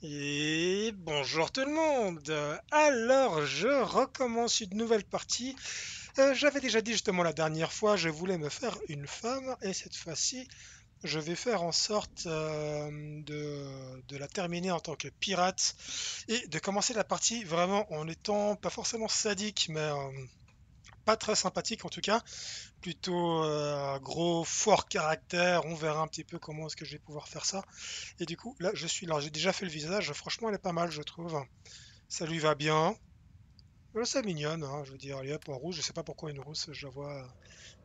Et bonjour tout le monde Alors, je recommence une nouvelle partie. Euh, J'avais déjà dit justement la dernière fois, je voulais me faire une femme, et cette fois-ci, je vais faire en sorte euh, de, la terminer en tant que pirate, et de commencer la partie vraiment en étant pas forcément sadique, mais euh, très sympathique en tout cas, plutôt euh, gros, fort caractère, on verra un petit peu comment est-ce que je vais pouvoir faire ça. Et du coup, là, je suis là, j'ai déjà fait le visage, franchement, elle est pas mal, je trouve. Ça lui va bien. C'est mignonne, hein, je veux dire, elle est en rouge, je sais pas pourquoi une rousse, je la vois euh,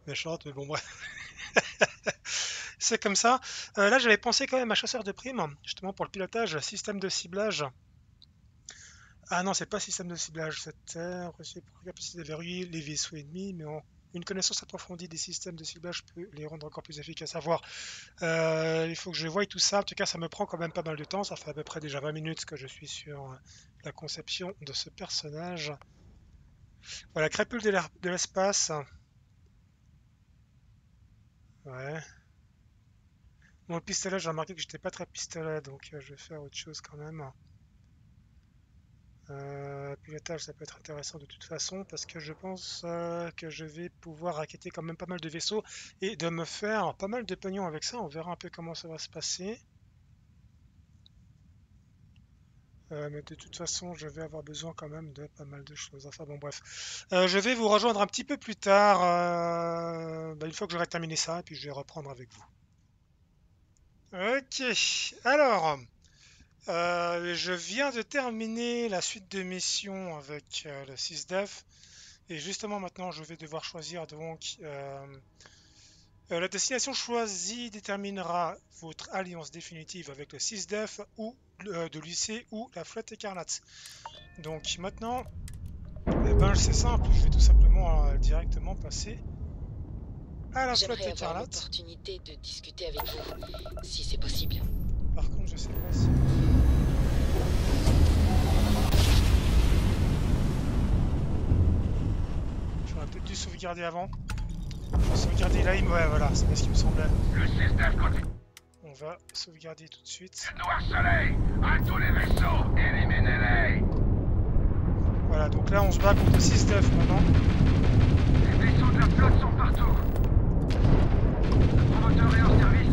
méchante, mais bon, bref. c'est comme ça. Euh, là, j'avais pensé quand même à chasseur de primes, justement pour le pilotage, système de ciblage. Ah non, c'est pas système de ciblage, c'était capacité de verrouiller les vaisseaux ennemis, mais une connaissance approfondie des systèmes de ciblage peut les rendre encore plus efficaces à voir. Euh, il faut que je voie tout ça. En tout cas, ça me prend quand même pas mal de temps. Ça fait à peu près déjà 20 minutes que je suis sur la conception de ce personnage. Voilà, crépule de l'espace. Ouais. Bon, le pistolet, j'ai remarqué que j'étais pas très pistolet, donc euh, je vais faire autre chose quand même. Euh, pilotage, ça peut être intéressant de toute façon parce que je pense euh, que je vais pouvoir raqueter quand même pas mal de vaisseaux et de me faire pas mal de pognon avec ça. On verra un peu comment ça va se passer. Euh, mais de toute façon, je vais avoir besoin quand même de pas mal de choses. Enfin bon, bref. Je vais vous rejoindre un petit peu plus tard, bah, une fois que j'aurai terminé ça, et puis je vais reprendre avec vous. Ok, alors... Euh, je viens de terminer la suite de missions avec euh, le 6DEF et justement maintenant je vais devoir choisir donc euh, la destination choisie déterminera votre alliance définitive avec le 6DEF ou de lycée ou la flotte écarlate. Donc maintenant, eh ben, c'est simple, je vais tout simplement directement passer à la flotte écarlate. l'opportunité de discuter avec vous, si c'est possible. Par contre, je sais pas si... dû sauvegarder avant. Sauvegarder là, ouais voilà, c'est ce qui me semblait. On va sauvegarder tout de suite. Voilà, donc là on se bat contre 6 Def maintenant. Les vaisseaux de la flotte sont partout. Le promoteur est en service.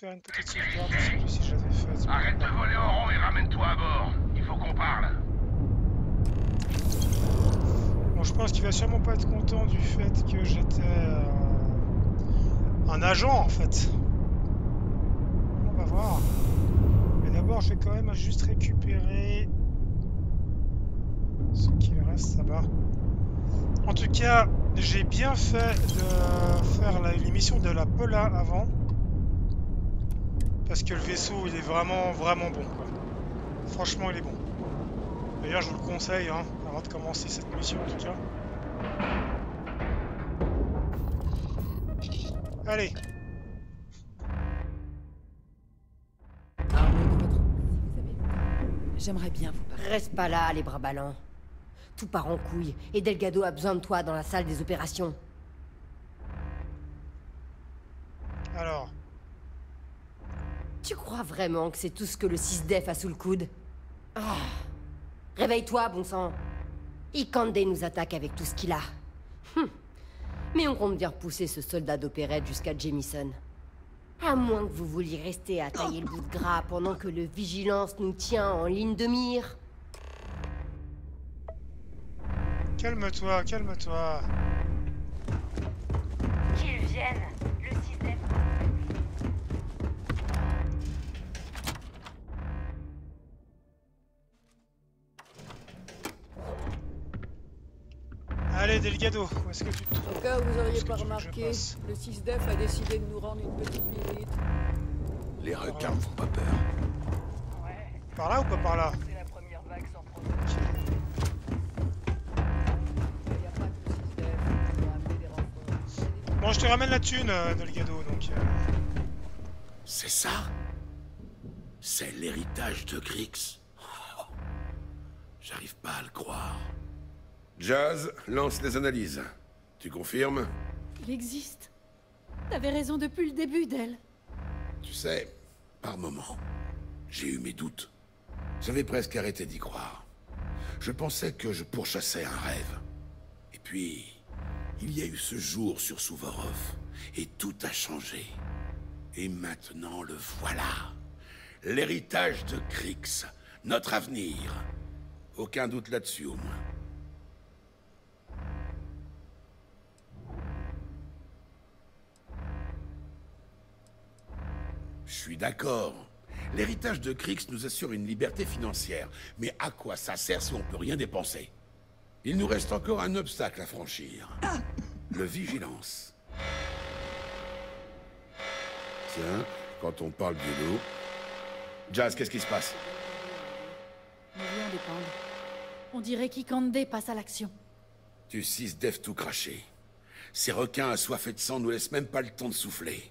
Faire une petite sauvegarde, je sais plus si j'avais fait. Arrête de voler en rond et ramène-toi à bord. Il faut qu'on parle. Bon, je pense qu'il va sûrement pas être content du fait que j'étais euh, un agent en fait. On va voir. Mais d'abord, je vais quand même juste récupérer ce qu'il reste là-bas. En tout cas, j'ai bien fait de faire l'émission de la Pola avant. Parce que le vaisseau, il est vraiment, vraiment bon. Quoi. Franchement, il est bon. D'ailleurs, je vous le conseille, hein, avant de commencer cette mission en tout cas. Allez, J'aimerais bien vous parler. Reste pas là, les bras ballants. Tout part en couille, et Delgado a besoin de toi dans la salle des opérations. alors, Tu crois vraiment que c'est tout ce que le 6-Def a sous le coude? Ah. Réveille-toi, bon sang Ikande nous attaque avec tout ce qu'il a. Hum. Mais on compte bien repousser ce soldat d'opérette jusqu'à Jamison. À moins que vous vouliez rester à tailler le bout de gras pendant que le Vigilance nous tient en ligne de mire. Calme-toi, calme-toi. Qu'ils viennent. Allez, Delgado, où est-ce que tu te Au trouves cas où vous auriez pas remarqué, le 6DEF a décidé de nous rendre une petite visite. Les requins me font pas peur. Ouais, Par là ou pas par là c'est la première vague sans problème. Il n'y a pas que le 6DEF qui va amener des renforts. Bon, je te ramène la thune, euh, Delgado, donc... euh, C'est ça? C'est l'héritage de Grix. Oh, J'arrive pas à le croire. Jazz, lance les analyses. Tu confirmes? Il existe. T'avais raison depuis le début d'elle. Tu sais, par moments, j'ai eu mes doutes. J'avais presque arrêté d'y croire. Je pensais que je pourchassais un rêve. Et puis, il y a eu ce jour sur Souvorov, et tout a changé. Et maintenant, le voilà. L'héritage de Krix, notre avenir. Aucun doute là-dessus, au moins. Je suis d'accord. L'héritage de Krix nous assure une liberté financière. Mais à quoi ça sert si on peut rien dépenser? Il nous reste encore un obstacle à franchir. Le vigilance. Tiens, quand on parle du loup... Jazz, qu'est-ce qui se passe? Nos vies en dépendent. On dirait qu'Ikande passe à l'action. Tu six def tout craché. Ces requins assoiffés de sang nous laissent même pas le temps de souffler.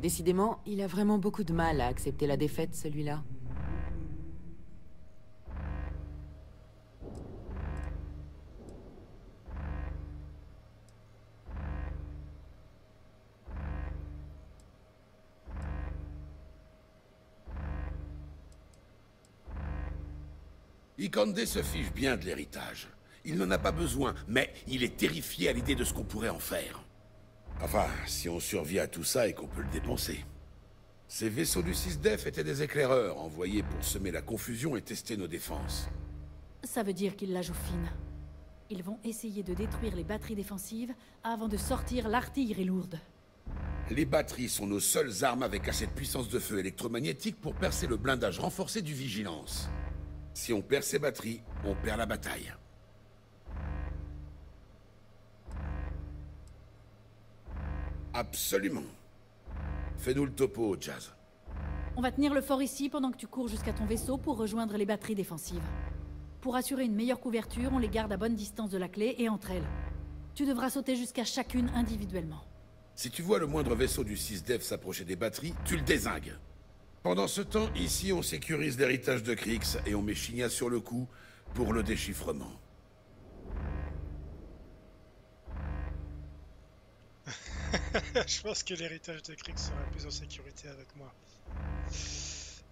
Décidément, il a vraiment beaucoup de mal à accepter la défaite, celui-là. Ikande se fiche bien de l'héritage. Il n'en a pas besoin, mais il est terrifié à l'idée de ce qu'on pourrait en faire. Enfin, si on survit à tout ça et qu'on peut le dépenser. Ces vaisseaux du 6DEF étaient des éclaireurs envoyés pour semer la confusion et tester nos défenses. Ça veut dire qu'ils la jouent fine. Ils vont essayer de détruire les batteries défensives avant de sortir l'artillerie lourde. Les batteries sont nos seules armes avec assez de puissance de feu électromagnétique pour percer le blindage renforcé du Vigilance. Si on perd ces batteries, on perd la bataille. Absolument. Fais-nous le topo, Jazz. On va tenir le fort ici pendant que tu cours jusqu'à ton vaisseau pour rejoindre les batteries défensives. Pour assurer une meilleure couverture, on les garde à bonne distance de la clé et entre elles. Tu devras sauter jusqu'à chacune individuellement. Si tu vois le moindre vaisseau du 6DEF s'approcher des batteries, tu le désingues. Pendant ce temps, ici, on sécurise l'héritage de Krix et on met Chigna sur le coup pour le déchiffrement. Je pense que l'héritage de Krix serait plus en sécurité avec moi.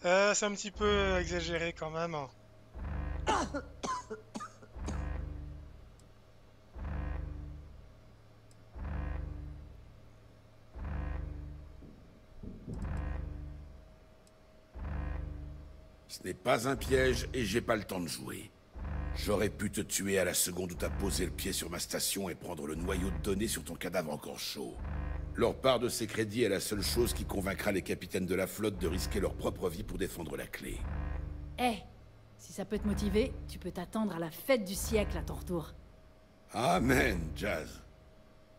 Euh, c'est un petit peu exagéré quand même. hein. Ce n'est pas un piège et j'ai pas le temps de jouer. J'aurais pu te tuer à la seconde où t'as posé le pied sur ma station et prendre le noyau de données sur ton cadavre encore chaud. Leur part de ces crédits est la seule chose qui convaincra les capitaines de la flotte de risquer leur propre vie pour défendre la clé. Eh Si ça peut te motiver, tu peux t'attendre à la fête du siècle à ton retour. Amen, Jazz.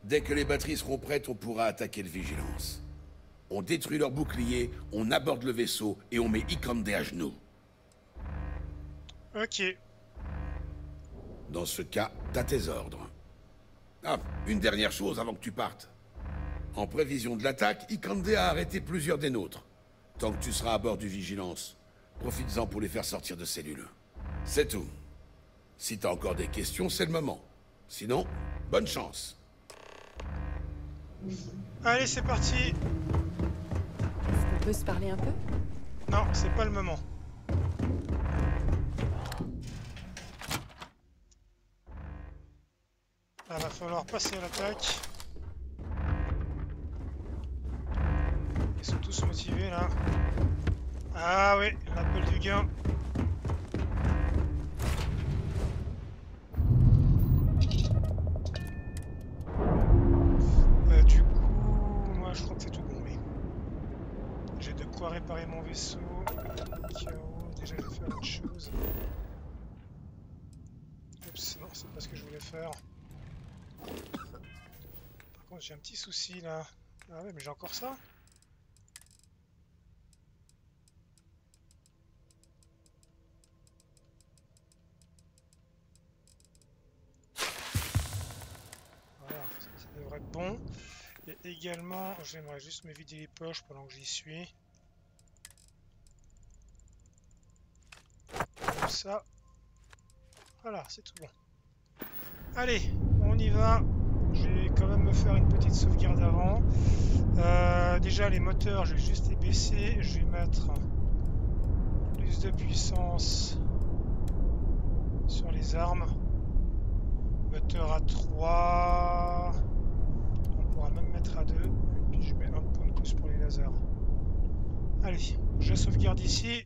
Dès que les batteries seront prêtes, on pourra attaquer le Vigilance. On détruit leur bouclier, on aborde le vaisseau et on met Ikande à genoux. Ok. Dans ce cas, t'as tes ordres. Ah, une dernière chose avant que tu partes. En prévision de l'attaque, Ikande a arrêté plusieurs des nôtres. Tant que tu seras à bord du Vigilance, profites-en pour les faire sortir de cellule. C'est tout. Si t'as encore des questions, c'est le moment. Sinon, bonne chance. Allez, c'est parti. Est-ce qu'on peut se parler un peu? Non, c'est pas le moment. Ah, va falloir passer à l'attaque. Ils sont tous motivés là. Ah oui, l'appel du gain. Euh, du coup, moi je crois que c'est tout bon, mais j'ai de quoi réparer mon vaisseau. Déjà je vais faire autre chose. Oups, non, c'est pas ce que je voulais faire. Par contre, j'ai un petit souci là. Ah ouais, mais j'ai encore ça également, j'aimerais juste me vider les poches pendant que j'y suis. Comme ça. Voilà, c'est tout bon. Allez, on y va. Je vais quand même me faire une petite sauvegarde avant. Euh, déjà, les moteurs, je vais juste les baisser. Je vais mettre plus de puissance sur les armes. Moteur à 3. À 2. Et puis je mets un point de pouce pour les lasers. Allez, je sauvegarde ici.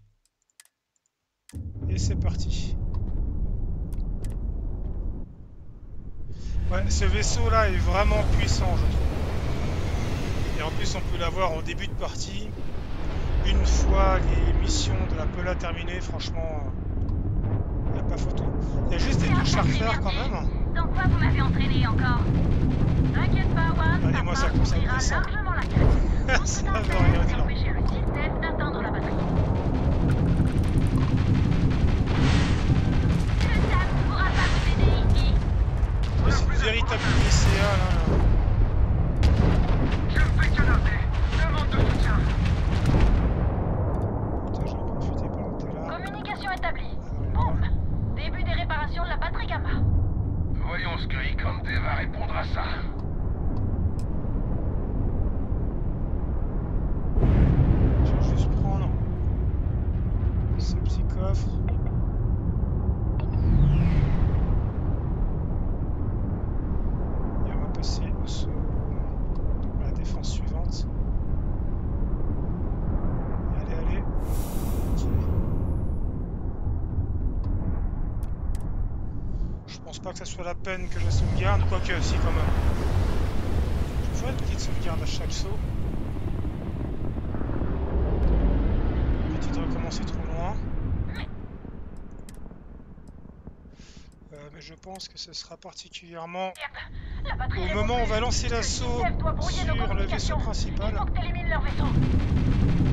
Et c'est parti. Ouais, ce vaisseau là est vraiment puissant, je trouve. Et en plus, on peut l'avoir en début de partie. Une fois les missions de la Pela terminées, franchement, il n'y a pas photo. Il y a juste des touches à quand même. Dans quoi vous m'avez entraîné encore? T'inquiète pas, Wam, Allez, moi, ça largement la. Ça fait, rien c'est dire. empêcher le système d'atteindre la batterie. Le SAP pourra pas vous aider ici. Mais C'est une véritable PCA là. là. Je que noter. Demande de soutien. Putain, j'en ai profité pendant que t'es là. Communication établie. Ah, ouais. Boum Début des réparations de la batterie gamma. Voyons ce que Ikande va répondre à ça. Je vais juste prendre ce petit coffre. Et on va la défense suivante. Allez, allez. Je pense pas que ça soit la peine que je la sauvegarde, quoique si quand même. Je vais faire une petite sauvegarde à chaque saut. De recommencer trop loin. Euh, mais je pense que ce sera particulièrement au moment où on va lancer l'assaut sur le vaisseau. Il principal. faut que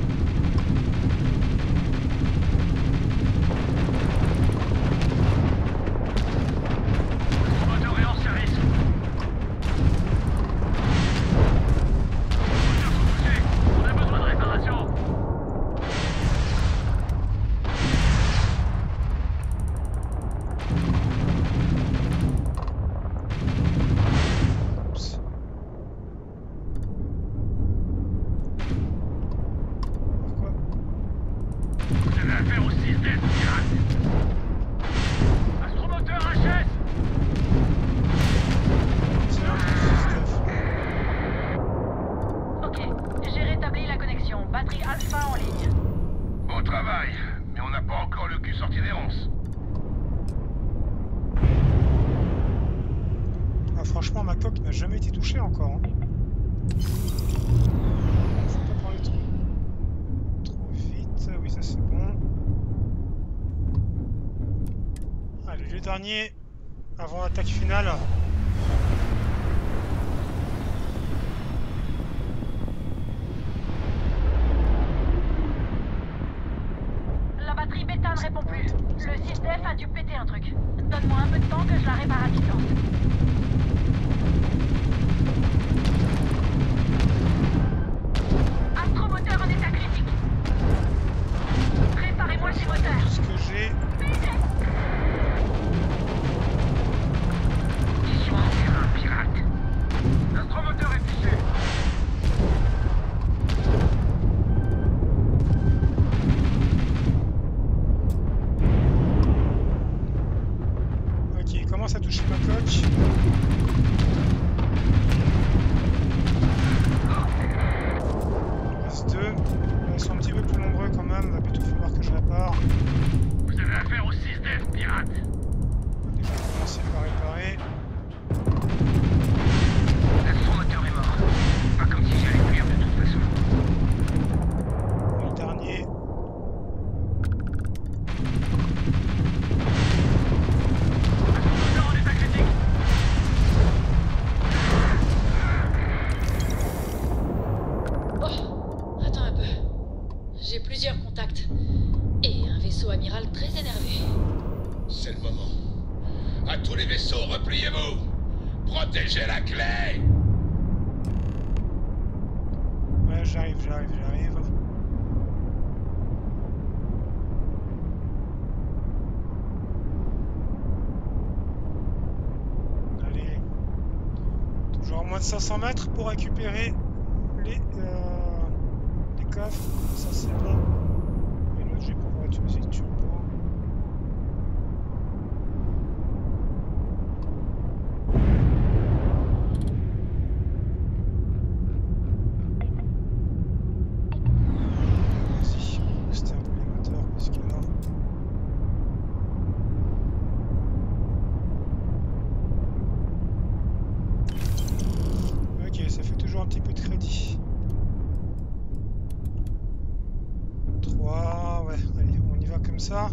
3, ouais, allez, on y va comme ça.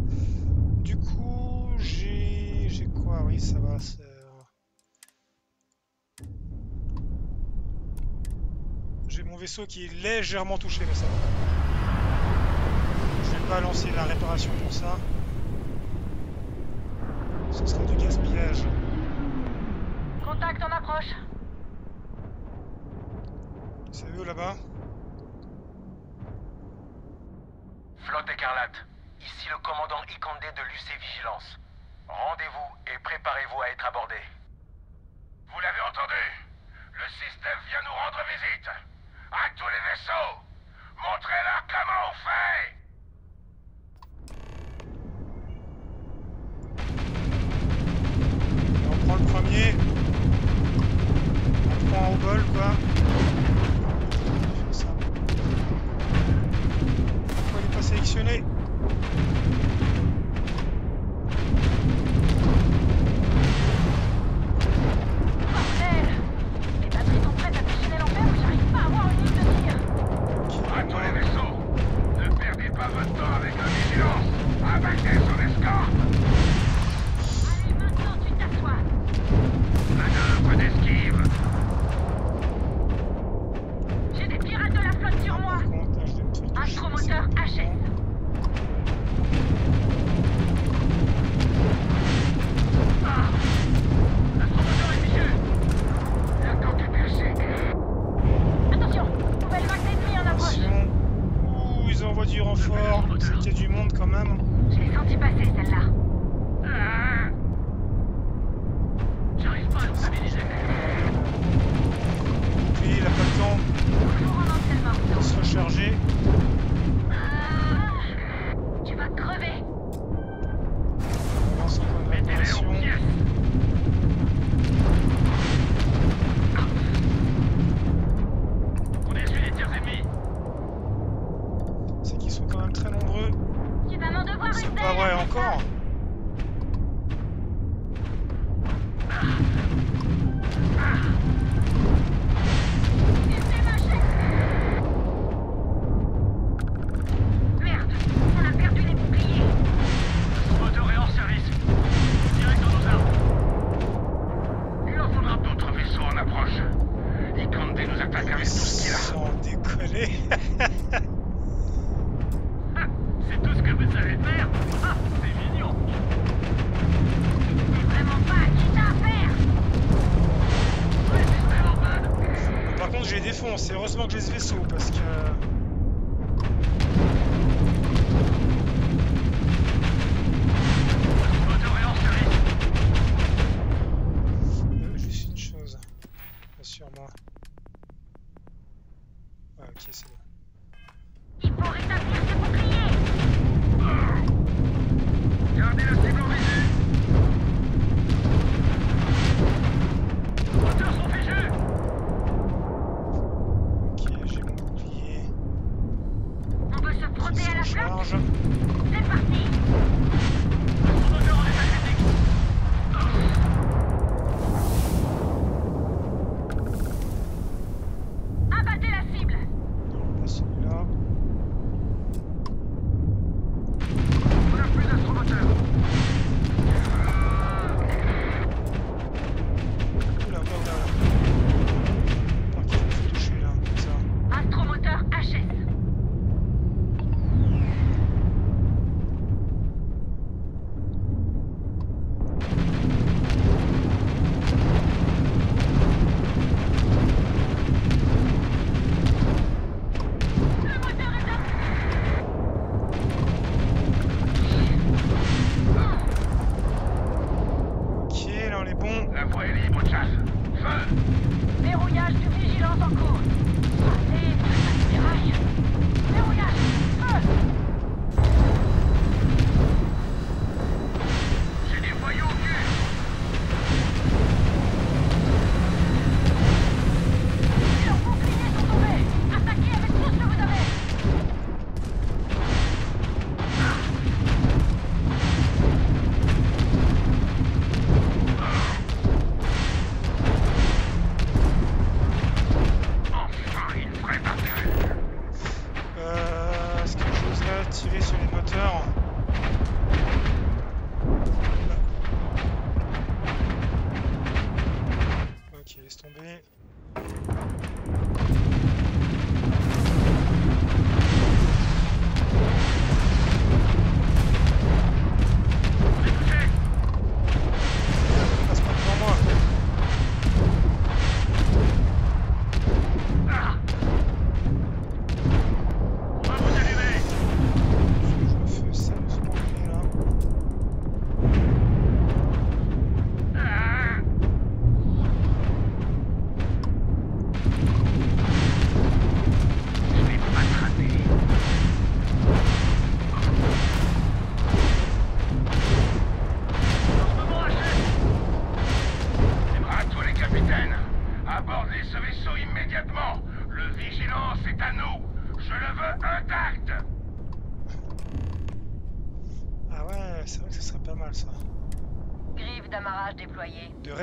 Du coup, j'ai j'ai quoi? Oui, ça va, euh. J'ai mon vaisseau qui est légèrement touché, mais ça va. Je vais pas lancer la réparation pour ça. Ce serait du gaspillage. Contact en approche. C'est eux là-bas Ici le commandant Ikandé de l'UC Vigilance. Rendez-vous et préparez-vous à être abordé. Vous l'avez entendu Le système vient nous rendre visite À tous les vaisseaux Montrez-leur comment on fait on prend le premier. On prend au bol, quoi. pushing it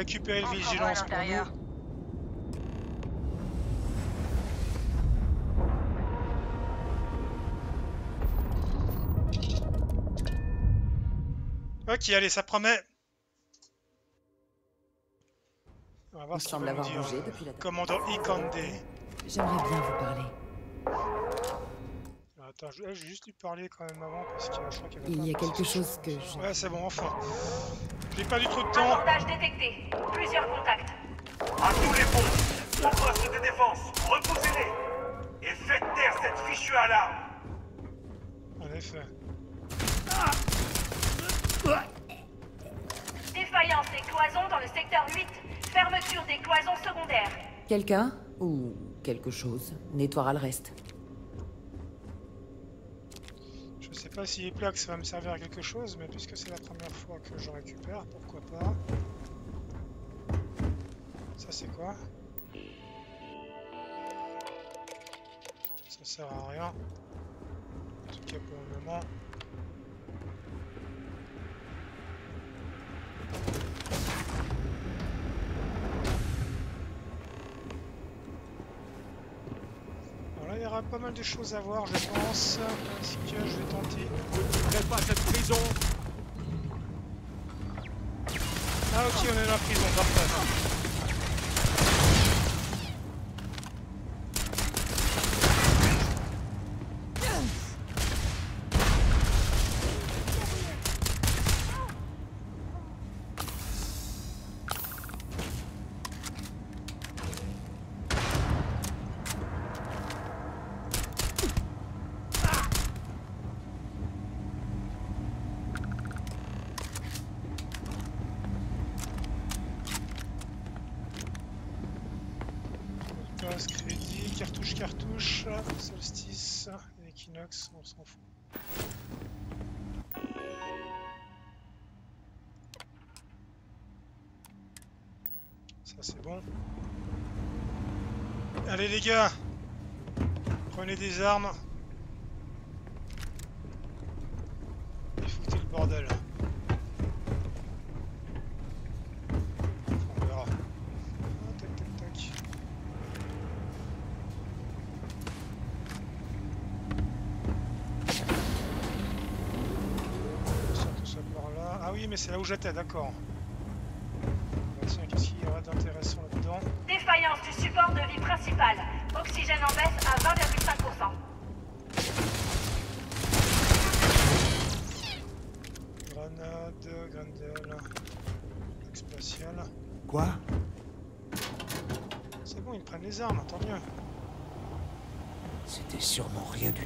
récupérer le vigilance pour nous. Ok, allez, ça promet. On va voir Il ce qu'il semble va nous avoir dire. bougé depuis la Commandant Ikande. J'aimerais bien vous parler. Attends, je je vais juste lui parler quand même avant parce que je crois qu'il Il y a quelque chose que je... Ouais, c'est bon, enfin. J'ai pas du trop de temps. Abordage détecté. Plusieurs contacts. À tous les ponts, au poste de défense, repoussez-les Et faites taire cette fichue alarme En effet. Défaillance des cloisons dans le secteur 8. Fermeture des cloisons secondaires. Quelqu'un ou quelque chose nettoiera le reste. Je sais pas si les plaques ça va me servir à quelque chose, mais puisque c'est la première fois que je récupère, pourquoi pas. Ça c'est quoi? Ça sert à rien. En tout cas pour le moment. Il y aura pas mal de choses à voir je pense. Est-ce que je vais tenter Faites pas cette prison Ah ok on est dans la prison, parfait. Passe, crédit, cartouche, cartouche, solstice, équinoxe, on s'en fout. Ça c'est bon. Allez les gars Prenez des armes. Et foutez le bordel. On verra. Ah, tac tac tac. On sort tout ça par là. Ah oui, mais c'est là où j'étais, d'accord. Tiens, qu'est-ce qu'il y aura d'intéressant là-dedans Défaillance du support de vie principal. Oxygène en baisse à 20,5%. Grenade, Grendel, spatial. Quoi? C'est bon, ils prennent les armes, tant mieux. C'était sûrement rien du.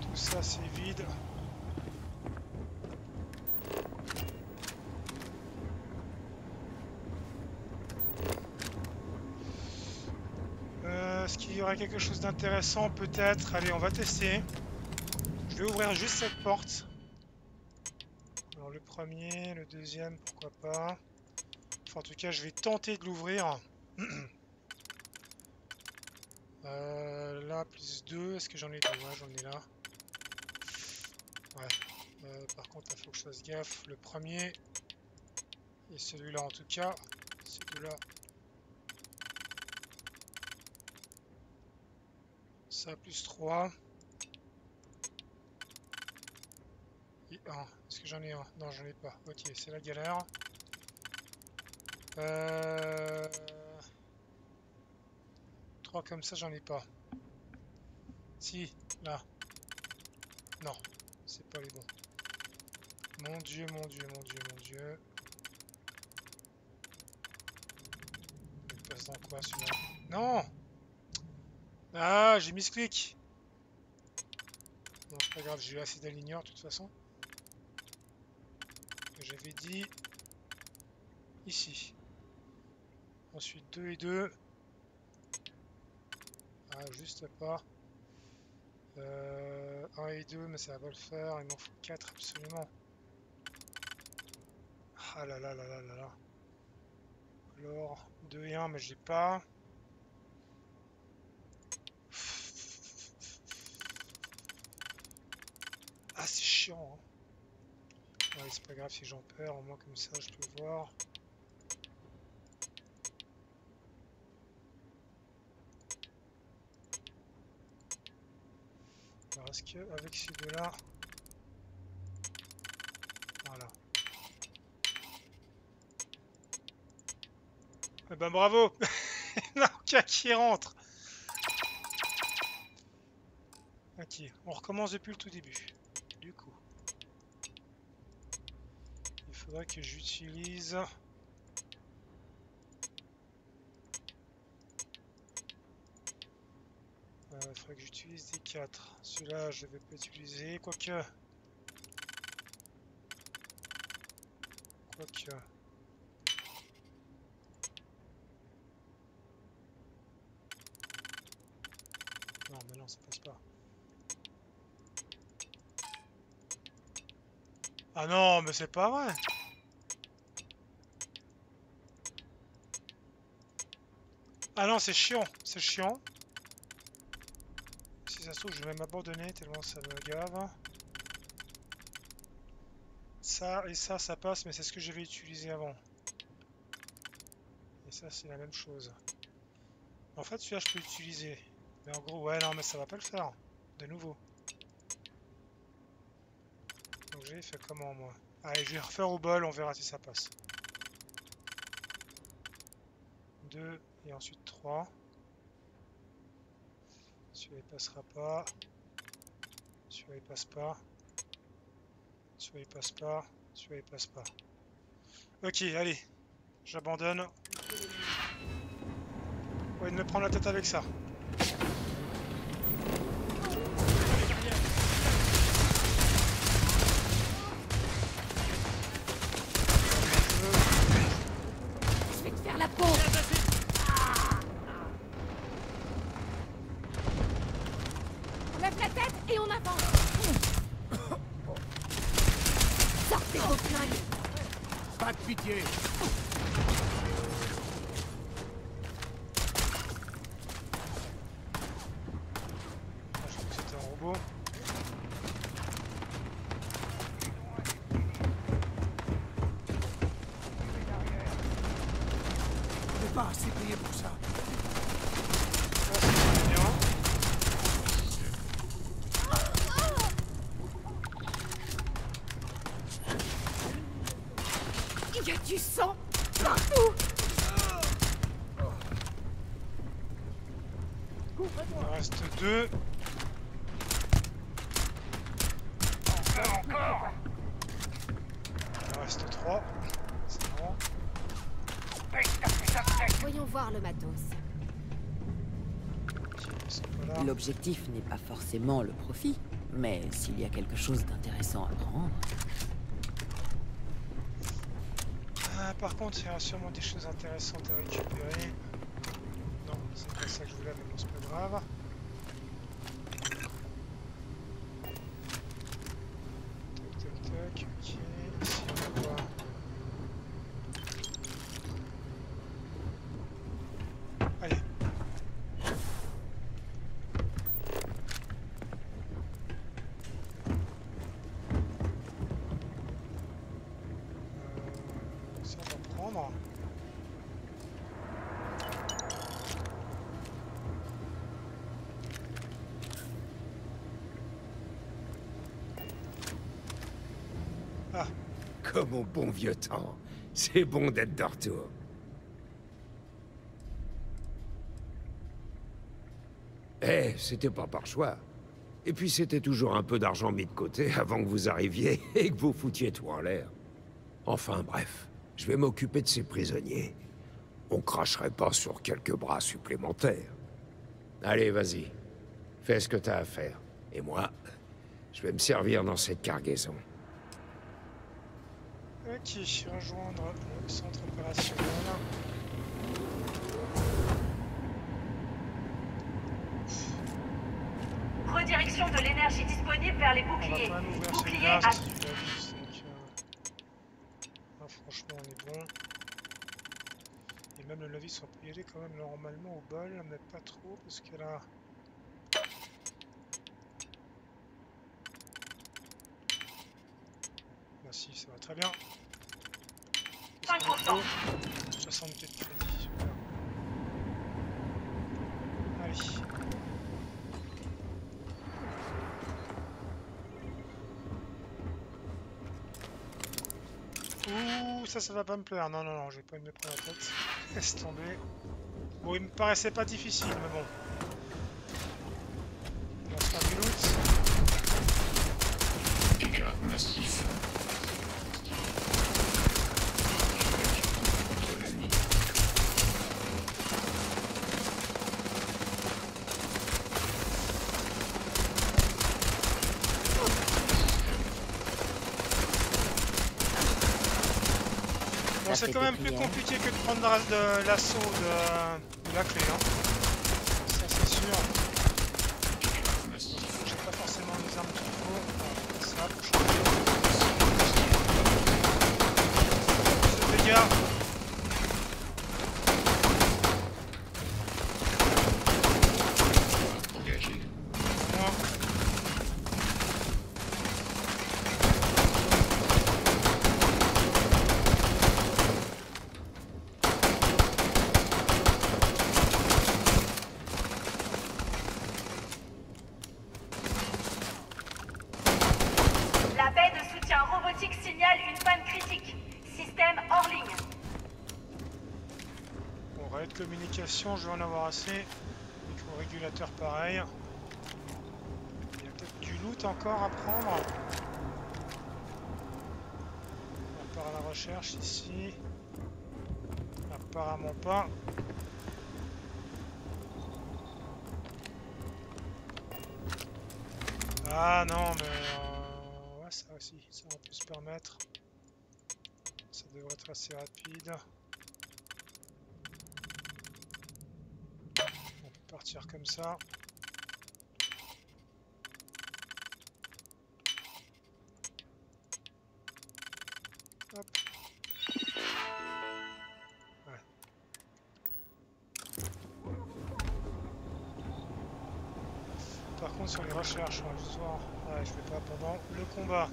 Tout ça c'est vide. Euh, Est-ce qu'il y aurait quelque chose d'intéressant Peut-être. Allez, on va tester. Je vais ouvrir juste cette porte. Alors le premier, le deuxième, pourquoi pas. Enfin, en tout cas, je vais tenter de l'ouvrir. Euh, là, plus 2. Est-ce que j'en ai deux? Ouais, j'en ai là. Ouais. Euh, par contre, il faut que je fasse gaffe. Le premier et celui-là, en tout cas. Ces deux-là. Ça, plus 3. Et 1. Est-ce que j'en ai un? Non, j'en ai pas. Ok, c'est la galère. Euh... 3 comme ça, j'en ai pas. Si, là. Non, c'est pas les bons. Mon dieu, mon dieu, mon dieu, mon dieu. Il passe dans quoi celui-là? Non Ah, j'ai mis ce clic Bon, c'est pas grave, j'ai eu assez d'aligneurs de toute façon. J'avais dit ici. Ensuite 2 et 2. Ah, juste pas. Euh, 1 et 2, mais ça va pas le faire. Il m'en faut 4 absolument. Ah là là là là là là. Alors, 2 et 1, mais j'ai pas. Ah, c'est Hein. C'est pas grave si j'en perds, au moins comme ça je peux voir. Alors est-ce que avec ces deux là Voilà. Eh ben bravo Il y en a aucun qui rentre Ok, on recommence depuis le tout début. Coup. Il faudra que j'utilise... Euh, il faudrait que j'utilise des 4. Celui-là, je vais pas utiliser. Quoique. Quoique. Non, mais non, ça passe pas. Ah non, mais c'est pas vrai Ah non, c'est chiant, c'est chiant. Si ça se trouve, je vais même abandonner tellement ça me gave. Ça et ça, ça passe, mais c'est ce que j'avais utilisé avant. Et ça, c'est la même chose. En fait, celui-là, je peux l'utiliser. Mais en gros, ouais, non, mais ça va pas le faire. De nouveau. Donc j'ai fait comment, moi Allez, je vais refaire au bol, on verra si ça passe. 2 et ensuite 3. Celui-là il passera pas. Celui-là il passe pas. Celui-là il passe pas. Celui-là il passe pas. Ok, allez. J'abandonne. Ouais, de me prendre la tête avec ça. Je vais te faire la peau On lève la tête et on avance Sortez vos flingues Pas de pitié Ah, je crois que c'était un robot. On n'est pas assez payé pour ça. Ça, c'est bien. Il y a du sang partout Il en deux. Encore Il en reste trois. C'est bon. Voyons voir le matos. L'objectif n'est pas forcément le profit, Mais s'il y a quelque chose d'intéressant à prendre... Ah, par contre, il y aura sûrement des choses intéressantes à récupérer. Non, c'est pas ça que je voulais, mais bon, c'est pas grave. Tac, tac, tac, ok. Ici, on a quoi Allez. Euh, ça, on va prendre. Comme au bon vieux temps. C'est bon d'être de retour. Eh, c'était pas par choix. Et puis c'était toujours un peu d'argent mis de côté avant que vous arriviez et que vous foutiez tout en l'air. Enfin bref, je vais m'occuper de ces prisonniers. On cracherait pas sur quelques bras supplémentaires. Allez, vas-y. Fais ce que t'as à faire. Et moi, je vais me servir dans cette cargaison. Ok, rejoindre le centre opérationnel. Redirection de l'énergie disponible vers les On va boucliers. quand même ouvrir Bouclier celui-là, à... franchement, on est bon. Et même le levier y aller quand même normalement au bol, mais pas trop, parce que là... Bah si, ça va très bien. 5%. 64 crédits. Allez. Ouh, ça, ça va pas me plaire. Non, non, non, j'ai pas envie de me prendre la tête. Laisse tomber. Bon, il me paraissait pas difficile, mais bon. On va se faire du loot. Dégâts massifs. Bon, Ça c'est quand même plus compliqué que de prendre l'assaut de, de la clé. Hein. Ça, c'est sûr. J'ai pas forcément les armes qu'il faut. On va faire ça pour changer. Plus de dégâts. Engagé. Moi. La baie de soutien robotique signale une panne critique. Système hors ligne. Bon, relais de communication, je vais en avoir assez. Micro-régulateur pareil. Il y a peut-être du loot encore à prendre. On part à la recherche ici. Apparemment pas. Ah non, mais... euh, Ouais, ça aussi, ça on peut se permettre. Ça devrait être assez rapide. On peut partir comme ça. Hop. Par contre sur les recherches, va juste voir. Ouais, je vais pas pendant le combat.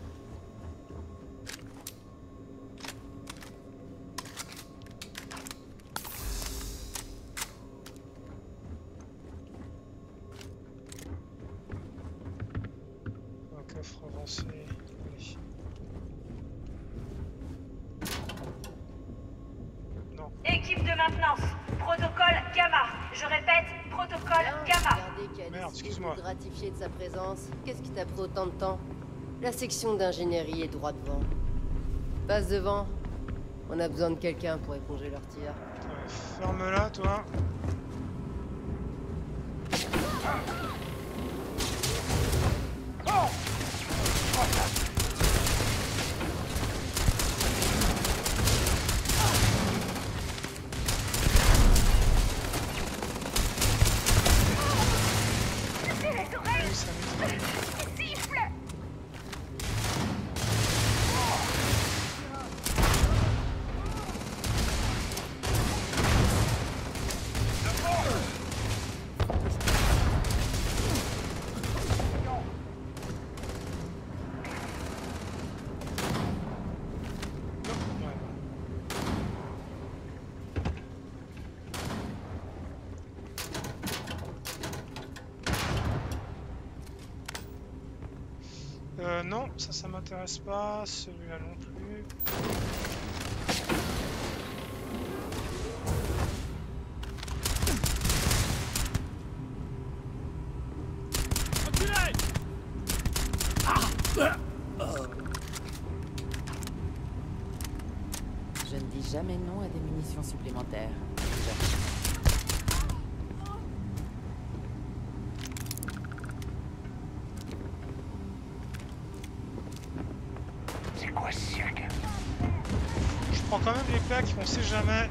Section d'ingénierie est droit devant. Passe devant. On a besoin de quelqu'un pour éponger leur tir. Ferme-la, toi. M'intéresse pas non plus. Je ne dis jamais non à des munitions supplémentaires. C'est quoi ce cirque Je prends quand même les plaques, on sait jamais.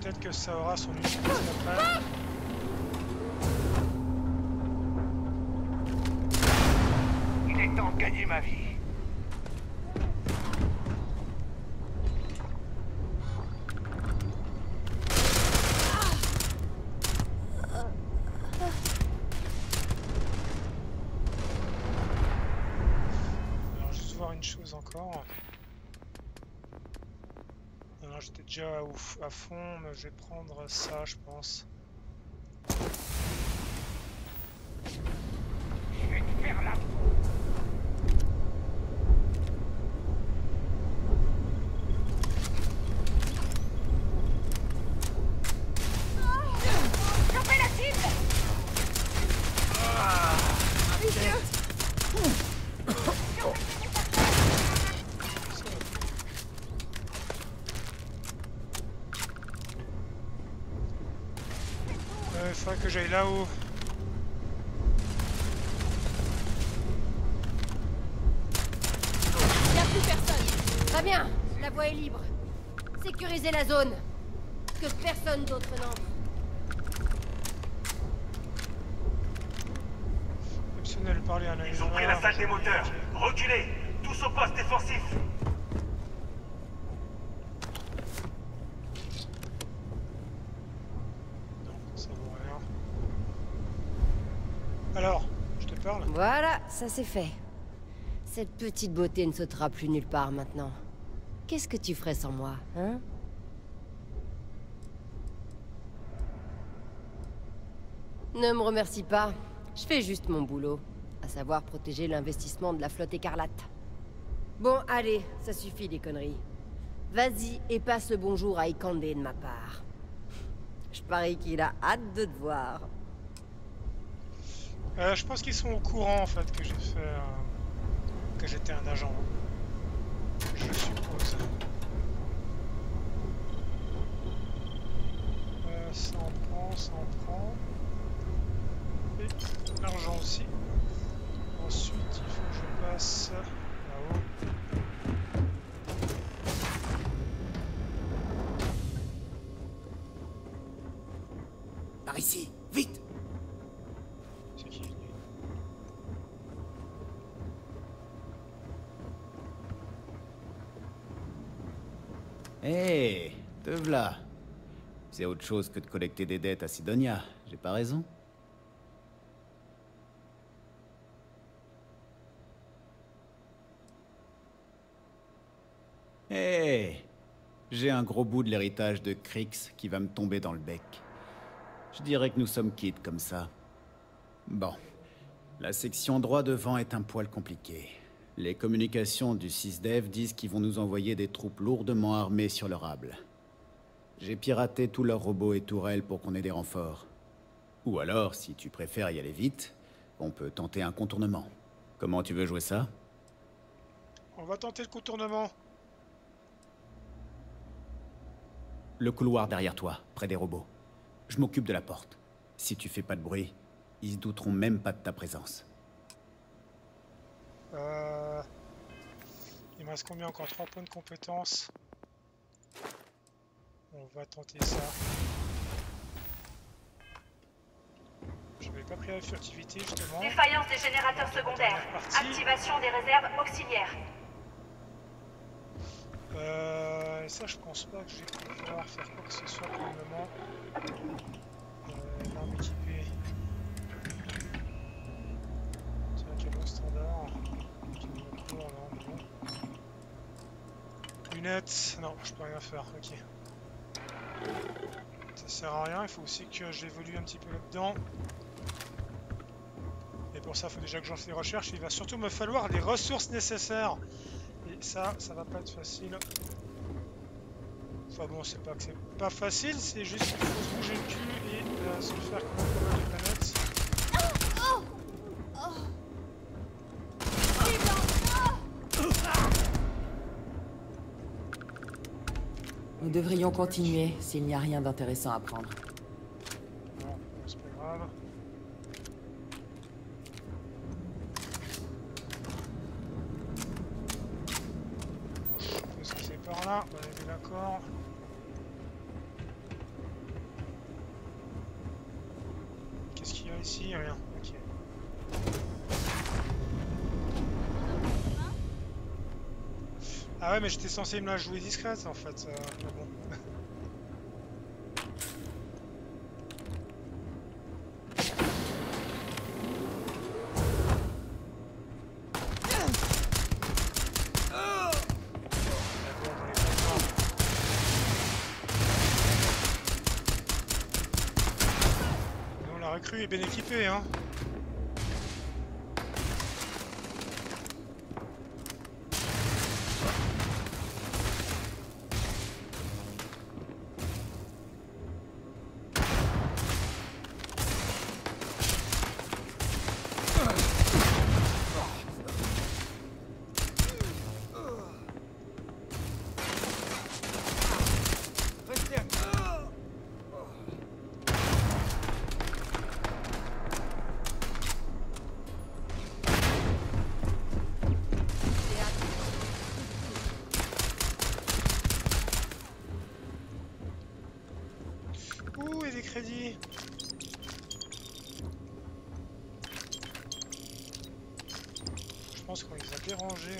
Peut-être que ça aura son utilité après. Il est temps de gagner ma vie. Alors, juste voir une chose j'étais déjà à fond, mais je vais prendre ça, je pense. Je vais te faire la Chopez la cible Euh, Il faudrait que là-haut. Y a plus personne. Très bien, la voie est libre. Sécurisez la zone. Que personne d'autre n'entre. Optionnel, parler à un Ils ont pris la salle des moteurs. Reculez Tous au poste défensif Ça vaut rien. Alors, je te parle Voilà, ça c'est fait. Cette petite beauté ne sautera plus nulle part maintenant. Qu'est-ce que tu ferais sans moi, hein? Ne me remercie pas. Je fais juste mon boulot. À savoir protéger l'investissement de la flotte écarlate. Bon, allez, ça suffit les conneries. Vas-y et passe le bonjour à Ikande de ma part. Je parie qu'il a hâte de te voir. Euh, Je pense qu'ils sont au courant en fait que j'ai fait. euh, que j'étais un agent. Je suppose. Euh, ça en prend, ça en prend. Et l'argent aussi. Ensuite, il faut que je passe là-haut. C'est autre chose que de collecter des dettes à Sidonia, j'ai pas raison Hé, j'ai un gros bout de l'héritage de Krix qui va me tomber dans le bec. Je dirais que nous sommes quittes comme ça. Bon, la section droit devant est un poil compliquée. Les communications du SysDev disent qu'ils vont nous envoyer des troupes lourdement armées sur leur able. J'ai piraté tous leurs robots et tourelles pour qu'on ait des renforts. Ou alors, si tu préfères y aller vite, on peut tenter un contournement. Comment tu veux jouer ça? On va tenter le contournement. Le couloir derrière toi, près des robots. Je m'occupe de la porte. Si tu fais pas de bruit, ils se douteront même pas de ta présence. Euh... Il me reste combien encore? 3 points de compétence. On va tenter ça. Je n'avais pas pris la furtivité justement. Défaillance des générateurs secondaires. Activation des réserves auxiliaires. Euh, et ça, je pense pas que je vais pouvoir faire quoi que ce soit pour le moment. Euh, L'arme équipée. C'est un canon standard. Lunettes, non, je peux rien faire, ok. Ça sert à rien, il faut aussi que j'évolue un petit peu là-dedans. Et pour ça, il faut déjà que j'en fais des recherches. Il va surtout me falloir les ressources nécessaires. Et ça, ça va pas être facile. Enfin bon, c'est pas que c'est pas facile, c'est juste qu'il faut se bouger le cul et euh, se faire quand même pas mal de planètes. Nous devrions continuer s'il n'y a rien d'intéressant à prendre. Non, c'est pas grave. Je suppose que c'est par là, on est d'accord. Qu'est-ce qu'il y a ici Rien, ok. Ah ouais, mais j'étais censé me la jouer discrète en fait. euh.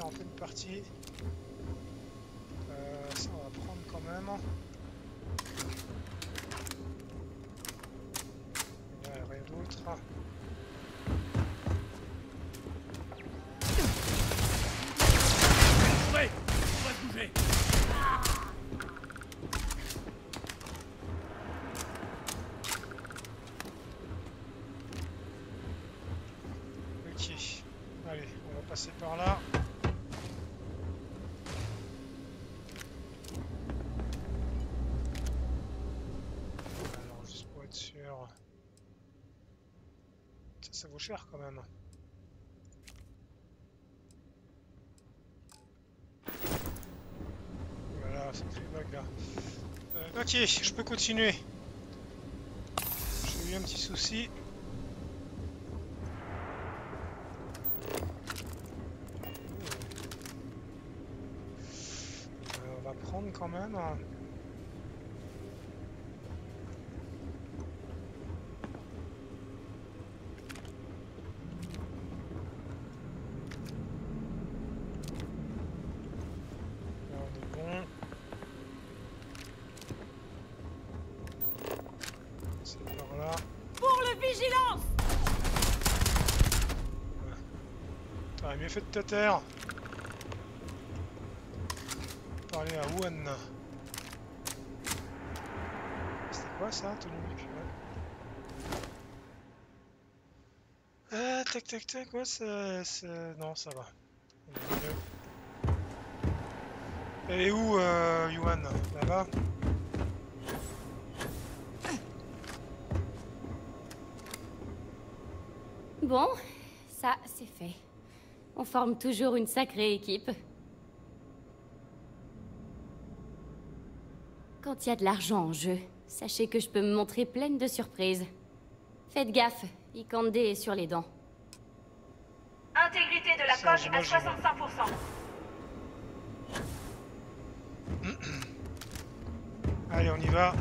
En pleine partie. Euh, ça, on va prendre quand même. Il n'y a rien d'autre. Ouais, on va se bouger. Ok. Allez, on va passer par là. Alors, juste pour être sûr. Ça, vaut cher quand même. Voilà, plus vague là. Euh, ok, je peux continuer. J'ai eu un petit souci. Euh, on va prendre quand même. Là, on est bon. C'est par là. Pour le vigilance T'aurais mieux fait de te taire. Parler à Wan. C'était quoi ça, tenue Ah, tac tac tac, ouais, c'est. Non, ça va. Elle est où, euh, Yuan? Là-bas Bon. On forme toujours une sacrée équipe. Quand il y a de l'argent en jeu, sachez que je peux me montrer pleine de surprises. Faites gaffe, Ikande est sur les dents. Intégrité de la Ça, coque à j'imagine. 65%. Allez, on y va.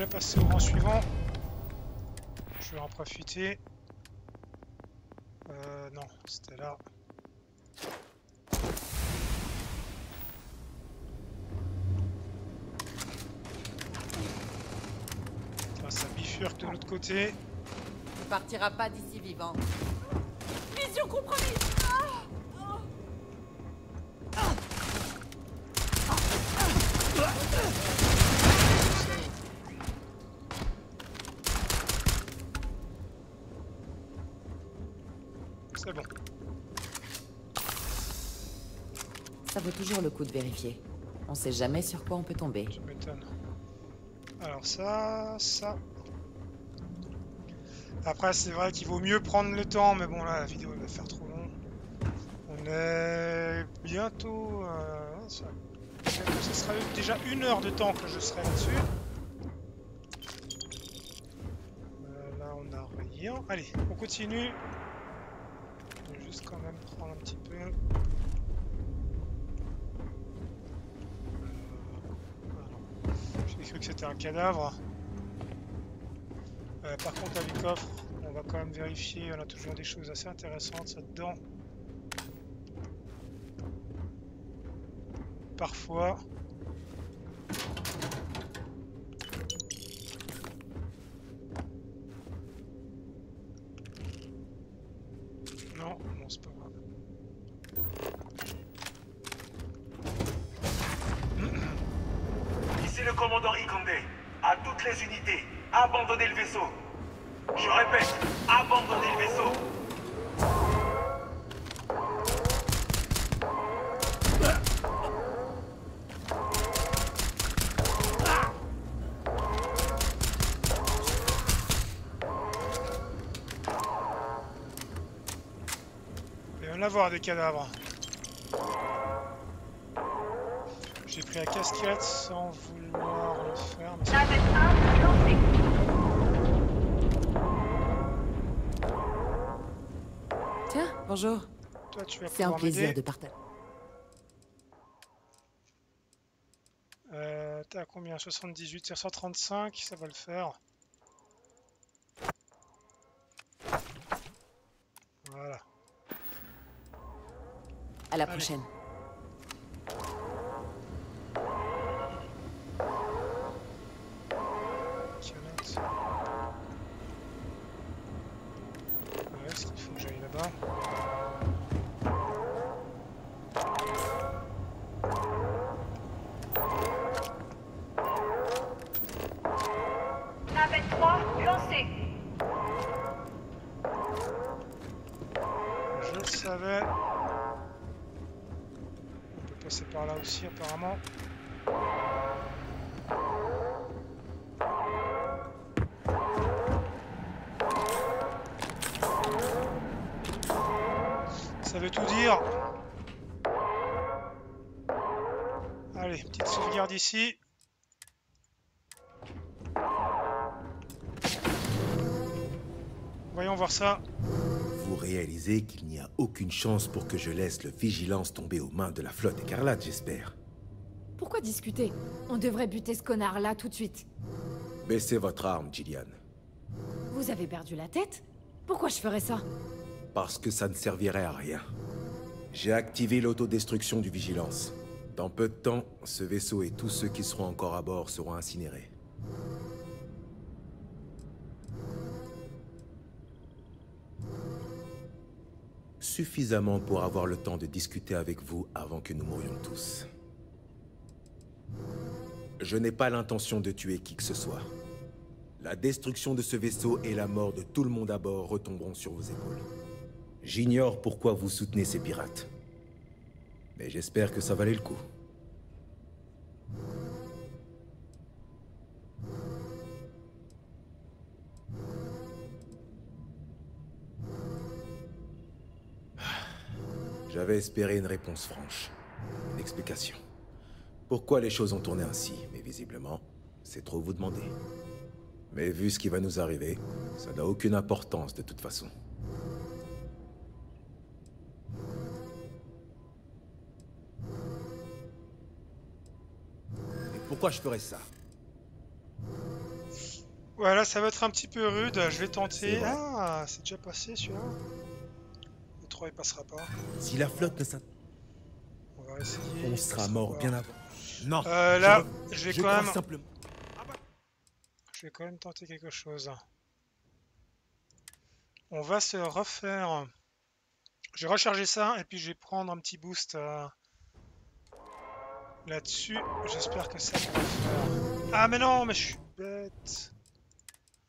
Déjà passer au rang suivant. Je vais en profiter. Euh, non, c'était là. Ça bifurque de l'autre côté. Tu partiras pas d'ici vivant. Vision compromise C'est bon. Ça vaut toujours le coup de vérifier. On sait jamais sur quoi on peut tomber. Je m'étonne. Alors ça, ça. Après, c'est vrai qu'il vaut mieux prendre le temps, mais bon, là, la vidéo va faire trop long. On est bientôt... euh, ça sera déjà une heure de temps que je serai là-dessus. Euh, là, on a rien. Allez, on continue. Je vais juste quand même prendre un petit peu. Que c'était un cadavre. Euh, par contre, à les on va quand même vérifier. On a toujours des choses assez intéressantes là-dedans. Parfois. Non, non, c'est pas grave. Ici le commandant Ikande. À toutes les unités, abandonnez le vaisseau. Je répète, abandonnez le vaisseau. Des cadavres. J'ai pris la casquette sans vouloir le faire. mais c'est- Navette 1 lancée. Tiens, bonjour. Toi, tu vas C'est un plaisir de partager. Euh, T'es à combien? 78 sur 135, ça va le faire. Voilà. À la prochaine. Veut tout dire. Allez, petite sauvegarde ici. Voyons voir ça. Vous réalisez qu'il n'y a aucune chance pour que je laisse le Vigilance tomber aux mains de la flotte écarlate, j'espère. Pourquoi discuter? On devrait buter ce connard-là tout de suite. Baissez votre arme, Gillian. Vous avez perdu la tête? Pourquoi je ferais ça? Parce que ça ne servirait à rien. J'ai activé l'autodestruction du Vigilance. Dans peu de temps, ce vaisseau et tous ceux qui seront encore à bord seront incinérés. Suffisamment pour avoir le temps de discuter avec vous avant que nous mourions tous. Je n'ai pas l'intention de tuer qui que ce soit. La destruction de ce vaisseau et la mort de tout le monde à bord retomberont sur vos épaules. J'ignore pourquoi vous soutenez ces pirates. Mais j'espère que ça valait le coup. J'avais espéré une réponse franche. Une explication. Pourquoi les choses ont tourné ainsi, mais visiblement, c'est trop vous demander. Mais vu ce qui va nous arriver, ça n'a aucune importance de toute façon. Pourquoi je ferais ça Voilà, ça va être un petit peu rude. Je vais tenter. Ah, c'est déjà passé celui-là. Le 3 il passera pas. Si la flotte ne s'att... On va essayer. On sera mort bien avant. Non. Euh, là, je, je vais je quand même. simplement- Je vais quand même tenter quelque chose. On va se refaire. Je vais recharger ça et puis je vais prendre un petit boost euh, là-dessus. J'espère que ça. Ah mais non, mais je suis bête.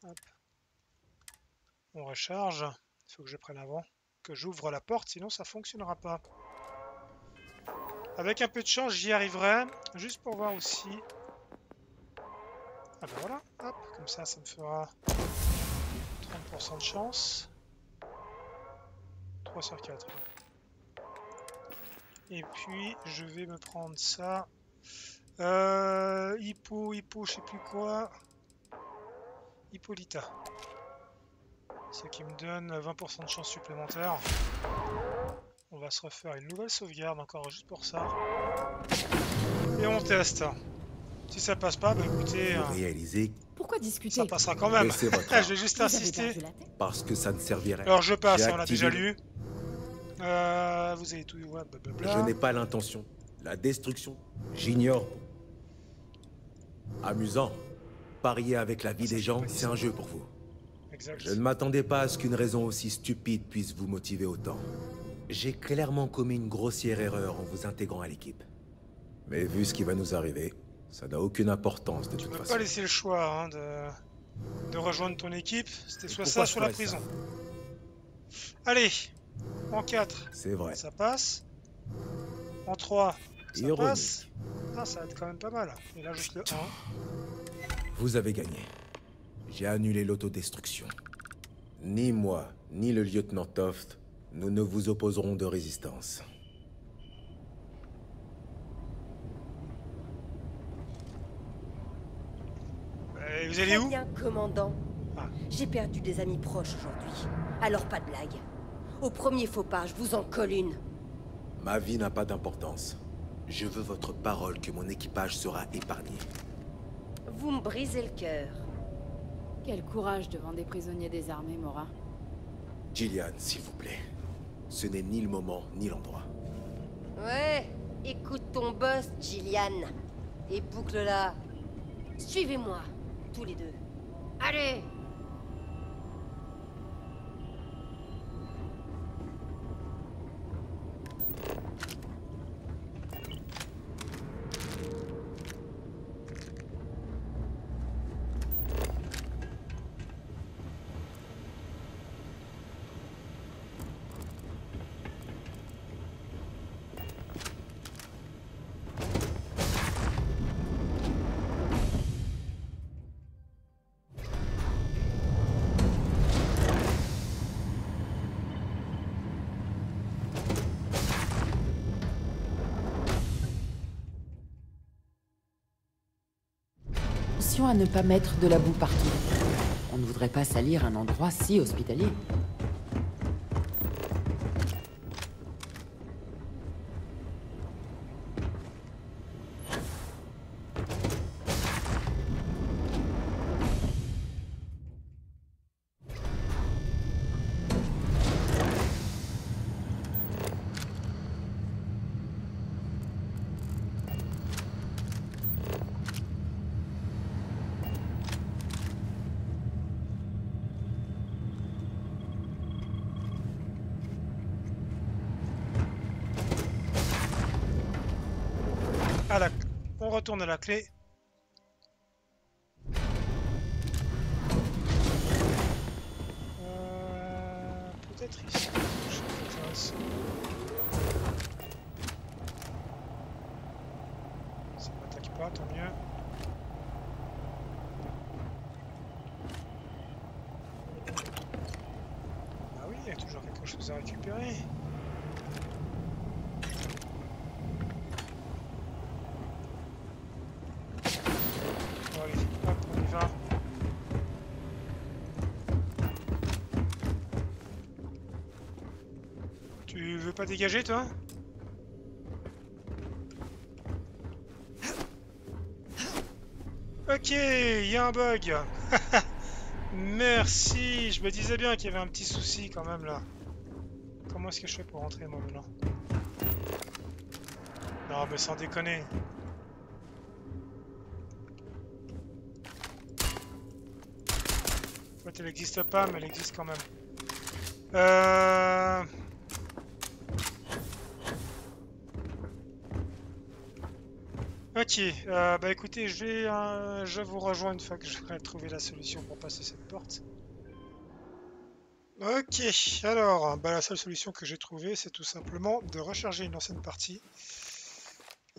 Hop. On recharge. Il faut que je prenne avant, que j'ouvre la porte, sinon ça fonctionnera pas. Avec un peu de chance, j'y arriverai. Juste pour voir aussi. Ah bah voilà, hop, comme ça, ça me fera 30% de chance. 3 sur 4. Et puis, je vais me prendre ça. Euh, Hippo, Hippo, je sais plus quoi. Hippolyta. Ce qui me donne 20% de chance supplémentaire. On va se refaire une nouvelle sauvegarde encore juste pour ça. Et on teste. Si ça passe pas, bah écoutez, euh, Réaliser Pourquoi discuter? ça passera quand même. Je vais juste insister. parce que ça ne servirait. Alors je passe, on l'a déjà lu. Euh, vous avez tout ouais, blablabla. Je n'ai pas l'intention. La destruction, j'ignore. Amusant. Parier avec la vie des gens, c'est un jeu pour vous. Exact. Je ne m'attendais pas à ce qu'une raison aussi stupide puisse vous motiver autant. J'ai clairement commis une grossière erreur en vous intégrant à l'équipe. Mais vu ce qui va nous arriver, ça n'a aucune importance de Tu toute peux façon. pas laisser le choix hein, de... de rejoindre ton équipe. C'était soit ça, soit la prison. Allez, en 4, C'est vrai. ça passe. En 3, ça Ironique. passe. Ah, ça va être quand même pas mal. Et là, juste le 1. Vous avez gagné. J'ai annulé l'autodestruction. Ni moi, ni le lieutenant Toft, nous ne vous opposerons de résistance. Et vous allez Très où? bien, commandant. Ah. J'ai perdu des amis proches aujourd'hui. Alors pas de blague. Au premier faux pas, je vous en colle une. Ma vie n'a pas d'importance. Je veux votre parole que mon équipage sera épargné. Vous me brisez le cœur. Quel courage devant des prisonniers désarmés, Mora. Gillian, s'il vous plaît. Ce n'est ni le moment, ni l'endroit. Ouais, écoute ton boss, Gillian. Et boucle-la. Suivez-moi, tous les deux. Allez À ne pas mettre de la boue partout. On ne voudrait pas salir un endroit si hospitalier. à la... On retourne à la clé. Pas dégager, toi Ok, il y a un bug. Merci, je me disais bien qu'il y avait un petit souci quand même là. Comment est-ce que je fais pour rentrer moi maintenant Non mais sans déconner. En fait elle n'existe pas mais elle existe quand même. Euh... Ok, euh, bah écoutez, je vais, euh, je vous rejoins une fois que j'aurai trouvé la solution pour passer cette porte. Ok, alors, bah la seule solution que j'ai trouvée, c'est tout simplement de recharger une ancienne partie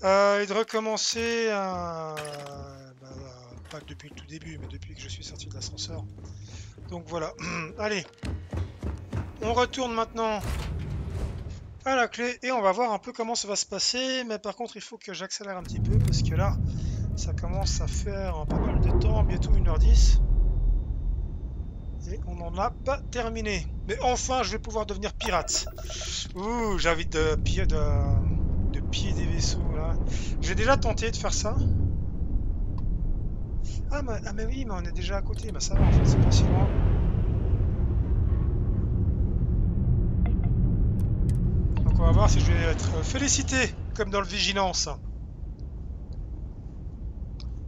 euh, et de recommencer, bah, pas depuis le tout début, mais depuis que je suis sorti de l'ascenseur. Donc voilà, allez, on retourne maintenant à la clé et on va voir un peu comment ça va se passer. Mais par contre il faut que j'accélère un petit peu parce que là ça commence à faire pas mal de temps bientôt 1h10 et on n'en a pas terminé. Mais enfin je vais pouvoir devenir pirate. Ouh j'ai envie de piller de, de piller des vaisseaux là. J'ai déjà tenté de faire ça. Ah mais, ah mais oui mais on est déjà à côté. Bah ça va en fait c'est pas si loin on va voir si je vais être félicité, comme dans le Vigilance,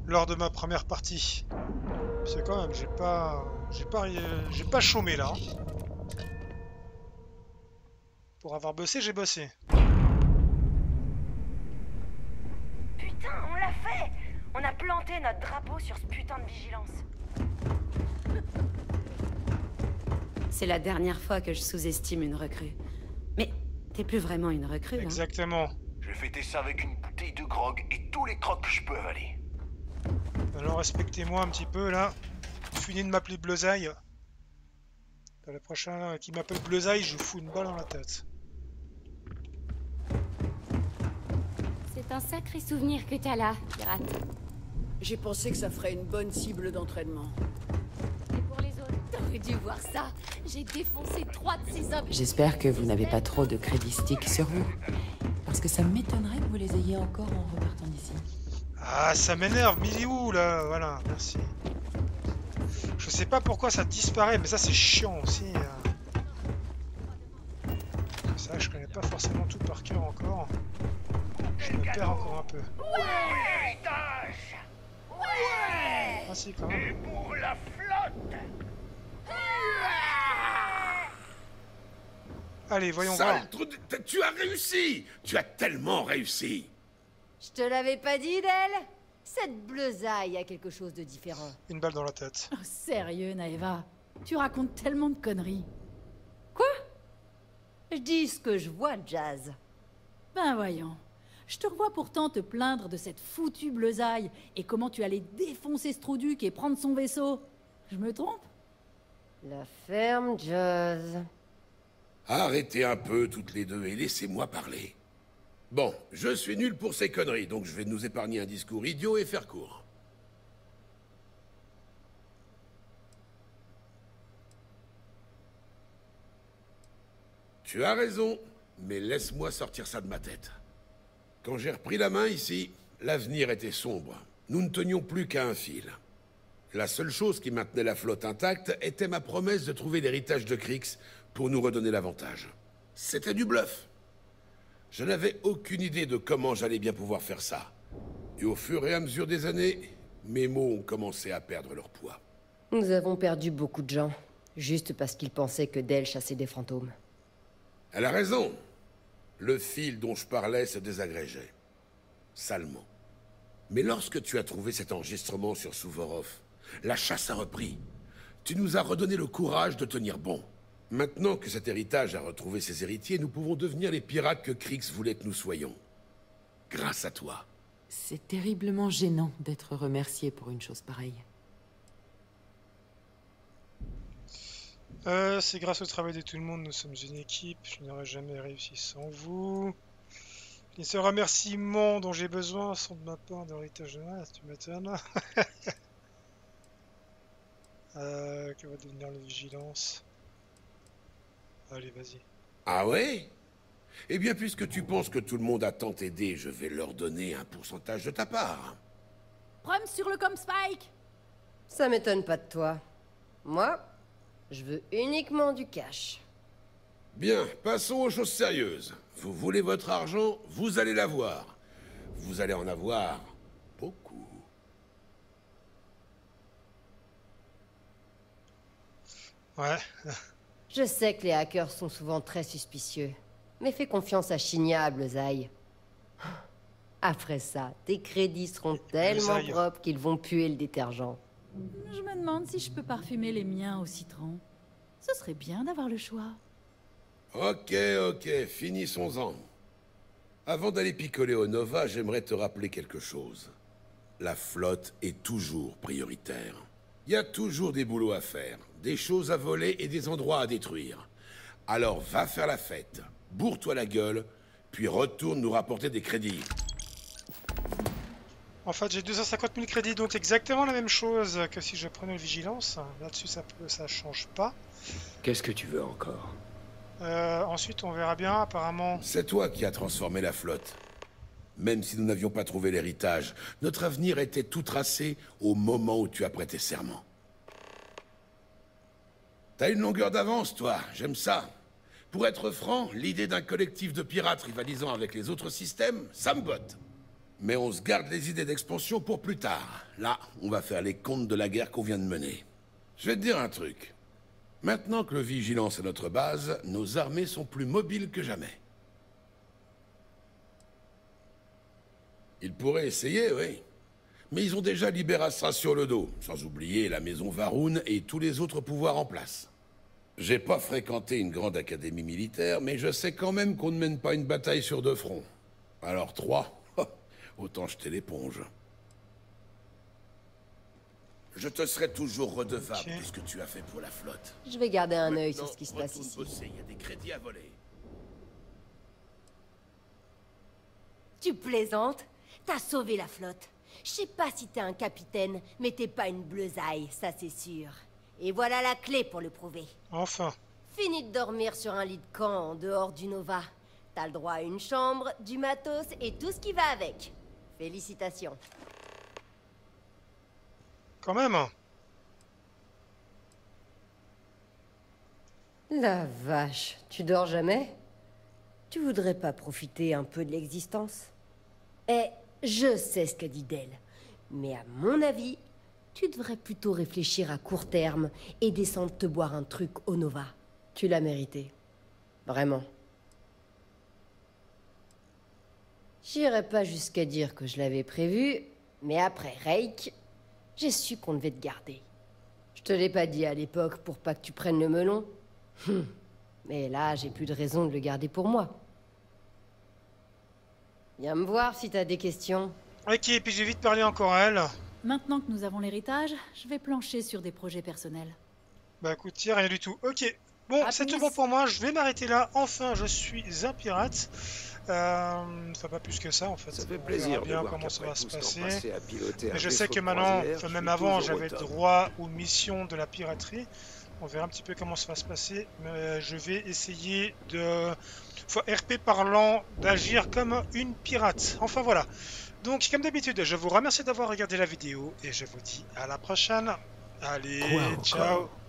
lors de ma première partie. C'est quand même, j'ai pas, j'ai pas, euh, j'ai pas chômé là. Pour avoir bossé, j'ai bossé. Putain, on l'a fait On a planté notre drapeau sur ce putain de vigilance. C'est la dernière fois que je sous-estime une recrue. Mais t'es plus vraiment une recrue, hein Exactement. Je vais fêter ça avec une bouteille de grog et tous les crocs que je peux avaler. Alors respectez-moi un petit peu là. Fini de m'appeler Bleusaille. Le prochain euh, qui m'appelle Bleusaille, je fous une balle dans la tête. C'est un sacré souvenir que t'as là, pirate. J'ai pensé que ça ferait une bonne cible d'entraînement. Et dû voir ça. J'ai défoncé trois de ces hommes. J'espère que vous n'avez pas trop de crédits sticks sur vous. Parce que ça m'étonnerait que vous les ayez encore en repartant d'ici. Ah, ça m'énerve, Miliou là, voilà, merci. Je sais pas pourquoi ça disparaît, mais ça c'est chiant aussi. vrai que je connais pas forcément tout par cœur encore. Je me perds encore un peu. Héritage Ouais Ah si, quand Et même. pour la flotte Allez, voyons voir. Sale trou de- Tu as réussi Tu as tellement réussi Je te l'avais pas dit, d'elle Cette bleusaille a quelque chose de différent. Une balle dans la tête. Oh, sérieux, Naeva Tu racontes tellement de conneries. Quoi? Je dis ce que je vois, Jazz. Ben voyons. Je te revois pourtant te plaindre de cette foutue bleusaille et comment tu allais défoncer ce Strouduc et prendre son vaisseau. Je me trompe? La ferme, Jazz. Arrêtez un peu toutes les deux et laissez-moi parler. Bon, je suis nul pour ces conneries, donc je vais nous épargner un discours idiot et faire court. Tu as raison, mais laisse-moi sortir ça de ma tête. Quand j'ai repris la main ici, l'avenir était sombre. Nous ne tenions plus qu'à un fil. La seule chose qui maintenait la flotte intacte était ma promesse de trouver l'héritage de Krix pour nous redonner l'avantage. C'était du bluff. Je n'avais aucune idée de comment j'allais bien pouvoir faire ça. Et au fur et à mesure des années, mes mots ont commencé à perdre leur poids. Nous avons perdu beaucoup de gens, juste parce qu'ils pensaient que Dell chassait des fantômes. Elle a raison. Le fil dont je parlais se désagrégeait. Salement. Mais lorsque tu as trouvé cet enregistrement sur Suvorov, la chasse a repris. Tu nous as redonné le courage de tenir bon. Maintenant que cet héritage a retrouvé ses héritiers, nous pouvons devenir les pirates que Krix voulait que nous soyons. Grâce à toi. C'est terriblement gênant d'être remercié pour une chose pareille. Euh, c'est grâce au travail de tout le monde, nous sommes une équipe. Je n'aurais jamais réussi sans vous. Les seuls remerciements dont j'ai besoin sont de ma part d'héritage de masse, tu m'étonnes. euh, que va devenir la vigilance Allez, vas-y. Ah ouais? Eh bien, puisque tu penses que tout le monde a tant aidé, je vais leur donner un pourcentage de ta part. Prom sur le com Spike Ça m'étonne pas de toi. Moi, je veux uniquement du cash. Bien, passons aux choses sérieuses. Vous voulez votre argent, vous allez l'avoir. Vous allez en avoir beaucoup. Ouais. Je sais que les hackers sont souvent très suspicieux. Mais fais confiance à Chignable, Zai. Après ça, tes crédits seront tellement Zai. propres qu'ils vont puer le détergent. Je me demande si je peux parfumer les miens au citron. Ce serait bien d'avoir le choix. Ok, ok, finissons-en. Avant d'aller picoler au Nova, j'aimerais te rappeler quelque chose. La flotte est toujours prioritaire. Il y a toujours des boulots à faire, des choses à voler et des endroits à détruire. Alors va faire la fête, bourre-toi la gueule, puis retourne nous rapporter des crédits. En fait, j'ai 250 000 crédits, donc exactement la même chose que si je prenais le vigilance. Là-dessus, ça, peut- ça change pas. Qu'est-ce que tu veux encore? Euh, ensuite, on verra bien. Apparemment, C'est toi qui as transformé la flotte. Même si nous n'avions pas trouvé l'héritage, notre avenir était tout tracé au moment où tu as prêté serment. T'as une longueur d'avance, toi, j'aime ça. Pour être franc, l'idée d'un collectif de pirates rivalisant avec les autres systèmes, ça me botte. Mais on se garde les idées d'expansion pour plus tard. Là, on va faire les comptes de la guerre qu'on vient de mener. Je vais te dire un truc. Maintenant que le Vigilance est notre base, nos armées sont plus mobiles que jamais. Ils pourraient essayer, oui. Mais ils ont déjà Libérastra sur le dos, sans oublier la maison Varun et tous les autres pouvoirs en place. J'ai pas fréquenté une grande académie militaire, mais je sais quand même qu'on ne mène pas une bataille sur deux fronts. Alors trois, autant jeter l'éponge. Je te serai toujours redevable de ce que tu as fait pour la flotte. Je vais garder un œil sur ce qui se passe ici. bosser, Il y a des crédits à voler. Tu plaisantes? T'as sauvé la flotte. Je sais pas si t'es un capitaine, mais t'es pas une bleusaille, ça c'est sûr. Et voilà la clé pour le prouver. enfin. Fini de dormir sur un lit de camp en dehors du Nova. T'as le droit à une chambre, du matos et tout ce qui va avec. Félicitations. Quand même. La vache, tu dors jamais? Tu voudrais pas profiter un peu de l'existence? Eh, je sais ce qu'a dit Dell, mais à mon avis, tu devrais plutôt réfléchir à court terme et descendre te boire un truc au Nova. Tu l'as mérité. Vraiment. J'irai pas jusqu'à dire que je l'avais prévu, mais après Rake, j'ai su qu'on devait te garder. Je te l'ai pas dit à l'époque pour pas que tu prennes le melon. Hum. Mais là, j'ai plus de raison de le garder pour moi. Viens me voir si t'as des questions. Ok, puis j'ai vite parlé encore à elle. Maintenant que nous avons l'héritage, je vais plancher sur des projets personnels. Bah écoute, tiens, rien du tout. Ok. Bon, c'est tout bon pour moi. Je vais m'arrêter là. Enfin, je suis un pirate. Euh, va pas plus que ça en fait. Ça fait On plaisir verra de bien voir comment ça va se passer. Mais je sais que maintenant, enfin, je même avant, j'avais droit aux missions de la piraterie. On verra un petit peu comment ça va se passer. Mais je vais essayer de, fois RP parlant, d'agir comme une pirate. Enfin voilà. Donc, comme d'habitude, je vous remercie d'avoir regardé la vidéo et je vous dis à la prochaine. Allez, ciao